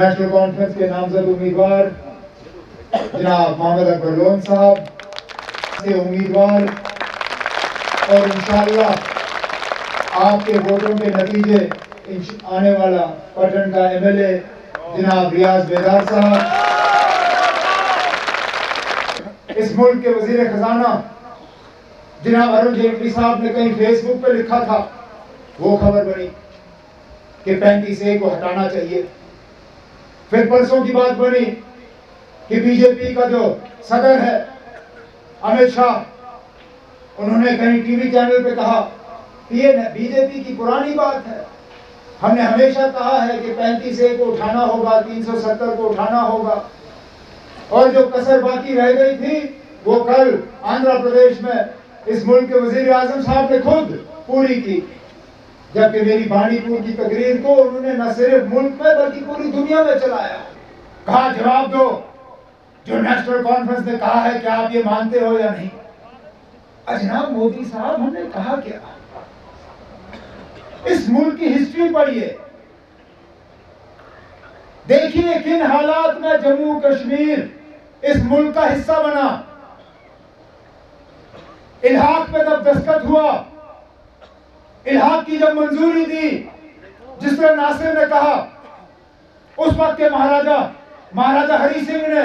National conference के नामजद उम्मीदवार जनाब मोहम्मद अकबर लोन साहब से उम्मीदवार और इंशाल्लाह आपके वोटों के नतीजे आने वाला पटन का एमएलए जनाब रियाज बेदार साहब। इस मुल्क के वज़ीर खजाना जनाब अरुण जेटली साहब ने कहीं फेसबुक पे लिखा था, वो खबर बनी कि पैंतीस ए को हटाना चाहिए। फिर परसों की बात बनी कि बीजेपी का जो सदर है, अमित शाह, उन्होंने कहीं टीवी चैनल पे कहा ये बीजेपी की पुरानी बात है। हमने हमेशा कहा है कि पैंतीस ए को उठाना होगा 370 को उठाना होगा। और जो कसर बाकी रह गई थी, वो कल आंध्र प्रदेश में इस मुल्क के वज़ीर आज़म साहब ने खुद पूरी की। जबकि मेरी बाणीपुर की तकरीर को उन्होंने न सिर्फ़ मुल्क में, बल्कि पूरी दुनिया में चलाया। कहा, जवाब दो। जो नेशनल कॉन्फ्रेंस ने कहा है क्या आप ये मानते हो या नहीं। अजनाब मोदी साहब, हमने कहा क्या? इस मुल्क की हिस्ट्री पढ़िए। देखिए किन हालात में जम्मू कश्मीर इस मुल्क का हिस्सा बना। इलाहाक पे जब दस्तखत हुआ। इलाहाक की जब मंजूरी दी जिस तरह नासिर ने कहा, उस वक्त के महाराजा महाराजा हरि सिंह ने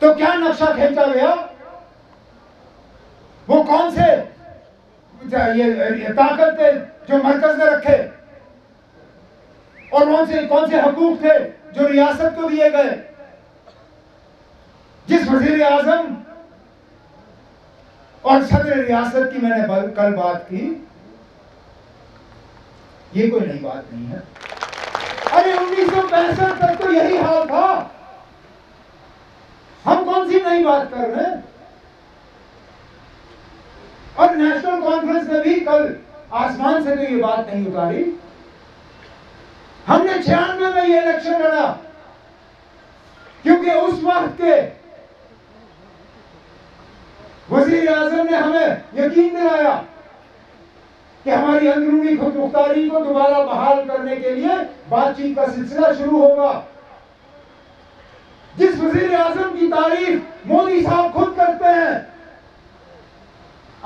तो क्या नक्शा खेचा गया? वो कौन से, ये ताकत थे जो मरकज ने रखे? और कौन से कौन से हकूक थे जो रियासत को दिए गए? जिस वज़ीर आज़म और सदर रियासत की मैंने कल बात की। ये कोई नई बात नहीं है। अरे, उन्नीस सौ पैंसठ तक तो यही हाल था। हम कौन सी नई बात कर रहे हैं? और नेशनल कॉन्फ्रेंस ने भी कल आसमान से तो ये बात नहीं उतारी। हमने छियानवे में ये इलेक्शन लड़ा, क्योंकि उस वक्त के वज़ीर आज़म ने हमें यकीन दिलाया कि हमारी अंदरूनी खुद मुख्तारी को दोबारा बहाल करने के लिए बातचीत का सिलसिला शुरू होगा। जिस वज़ीर आज़म की तारीफ़ मोदी साहब खुद करते हैं,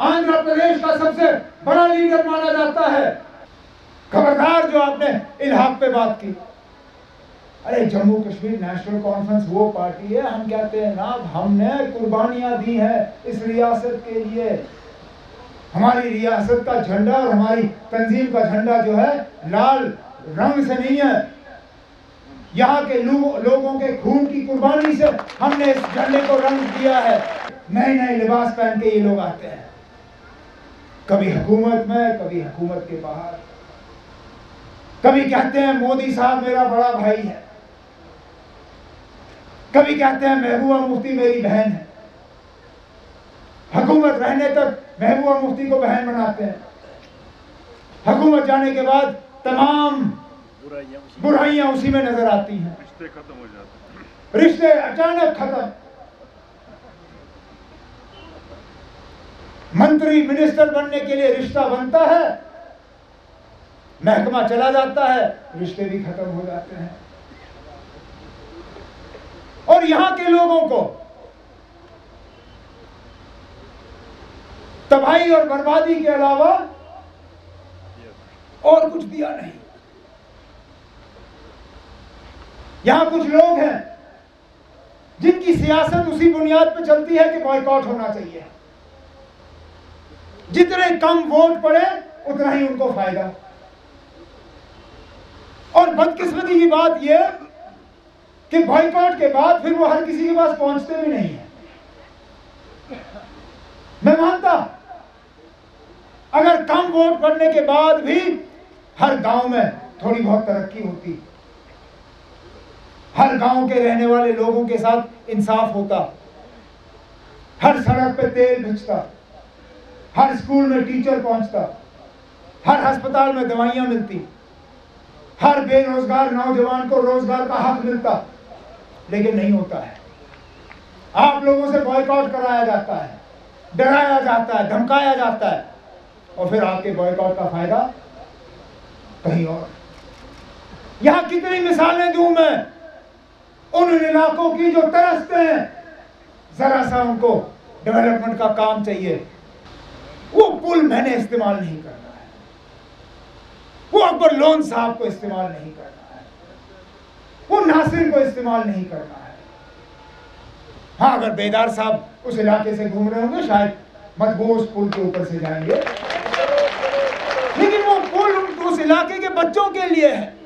आंध्र प्रदेश का सबसे बड़ा लीडर माना जाता है। खबरदार जो आपने इलाहाक पे बात की। अरे जम्मू कश्मीर नेशनल कॉन्फ्रेंस वो पार्टी है हम कहते हैं ना हमने कुर्बानियाँ दी हैं इस रियासत के लिए। हमारी रियासत का झंडा और हमारी तंजीम का झंडा जो है लाल रंग से नहीं है। यहाँ के लो, लोगों के खून की कुर्बानी से हमने इस झंडे को रंग दिया है। नए नए लिबास पहन के ये लोग आते हैं। कभी हुकूमत में कभी हुकूमत के बाहर। कभी कहते हैं मोदी साहब मेरा बड़ा भाई है। कभी कहते हैं महबूबा मुफ्ती मेरी बहन है। हुकूमत रहने तक महबूबा मुफ्ती को बहन बनाते हैं। हुकूमत जाने के बाद तमाम बुराइयाँ उसी में नज़र आती हैं। रिश्ते खत्म हो जाते हैं। रिश्ते अचानक खत्म। मंत्री मिनिस्टर बनने के लिए रिश्ता बनता है महकमा चला जाता है रिश्ते भी खत्म हो जाते हैं। और यहाँ के लोगों को तबाही और बर्बादी के अलावा और कुछ दिया नहीं। यहाँ कुछ लोग हैं जिनकी सियासत उसी बुनियाद पर चलती है कि बॉयकॉट होना चाहिए। जितने कम वोट पड़े, उतना ही उनको फ़ायदा। और बदकिस्मती की बात यह कि बॉयकॉट के बाद फिर वो हर किसी के पास पहुँचते भी नहीं है। मैं मानता अगर कम वोट पड़ने के बाद भी हर गाँव में थोड़ी बहुत तरक्की होती, हर गाँव के रहने वाले लोगों के साथ इंसाफ होता, हर सड़क पे तेल भिजता, हर स्कूल में टीचर पहुँचता, हर अस्पताल में दवाइयाँ मिलती, हर बेरोजगार नौजवान को रोज़गार का हक मिलता लेकिन नहीं होता है। आप लोगों से बॉयकॉट कराया जाता है, डराया जाता है, धमकाया जाता है, और फिर आपके बॉयकॉट का फ़ायदा कहीं और। यहाँ कितनी मिसालें दू मैं? उन इलाकों की जो तरसते हैं, जरा सा उनको डेवलपमेंट का काम चाहिए। वो पुल मैंने इस्तेमाल नहीं करना है। वो अकबर लोन साहब को इस्तेमाल नहीं करना वो नासिर को इस्तेमाल नहीं करना है। हाँ अगर बेदार साहब उस इलाके से घूम रहे होंगे, शायद उस पुल के ऊपर से जाएँगे। लेकिन वो पुल उस इलाके के बच्चों के लिए है।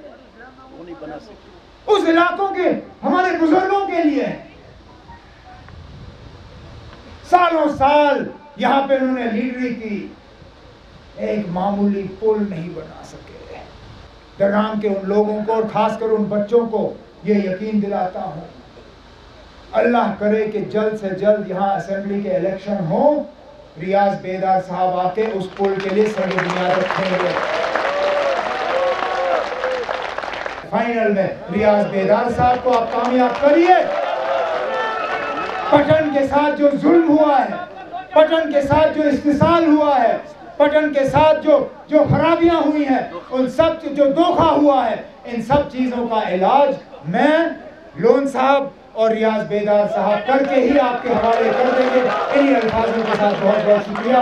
उस इलाकों के, हमारे बुज़ुर्गों के लिए है। सालों साल यहाँ पे उन्होंने लीडरी की। एक मामूली पुल नहीं बना सके। दरगाम के उन लोगों को और खासकर उन बच्चों को ये यकीन दिलाता हूँ। अल्लाह करे कि जल्द से जल्द यहाँ असेंबली के इलेक्शन हो, रियाज बेदार साहब आके उस पुल के लिए सर रखेंगे फाइनल में रियाज बेदार साहब को आप कामयाब करिए। पटन के साथ जो जुल्म हुआ है पटन के साथ जो इस्तेसाल हुआ है पटन के साथ जो जो खराबियाँ हुई हैं, उन सब जो धोखा हुआ है, इन सब चीज़ों का इलाज मैं, लोन साहब और रियाज बेदार साहब करके ही आपके हवाले कर देंगे। इन्हीं अल्फाजों के साथ बहुत बहुत शुक्रिया।